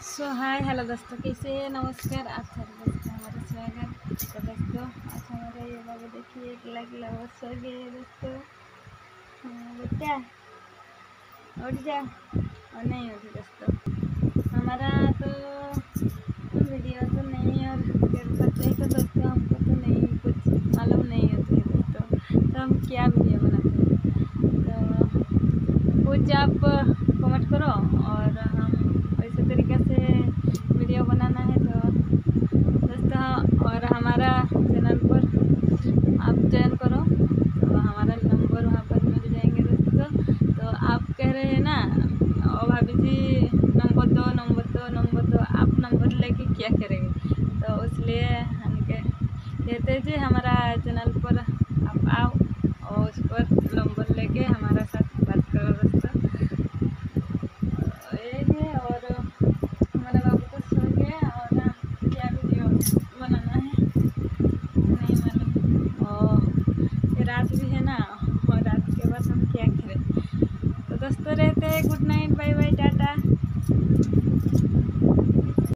सो hi hello दोस्तों, कैसे हैं? नमस्कार, आप सभी दोस्तों हमारा स्वागत। तो दोस्तों, आज हमारा ये बाबू देखिए गिला गिला बहुत सो गए दोस्तों। बेटा उठ जा। और नहीं उठी दोस्तों। हमारा तो वीडियो तो नहीं और फिर ही तो दोस्तों, हमको तो नहीं, कुछ मालूम नहीं होती है दोस्तों। तो हम क्या वीडियो बनाते हैं? तो कुछ आप कमेंट करो और हम वैसे तरीके से वीडियो बनाना है तो दोस्तों, और हमारा चैनल पर आप ज्वाइन करो तो हमारा नंबर वहाँ पर मिल जाएँगे दोस्तों। तो आप कह रहे हैं ना और भाभी जी नंबर दो नंबर दो नंबर दो, आप नंबर लेके क्या करेंगे? तो इसलिए हम कह कहते जी, हमारा चैनल पर आप आओ और उस पर नंबर लेके हमारा साथ बात करो दोस्तों एक है और हमारा बाबू तो सो गया और क्या वीडियो बनाना है नहीं मालूम और ये रात भी है ना और रात के बाद हम दोस्तों रहते हैं। Good night bye bye tata.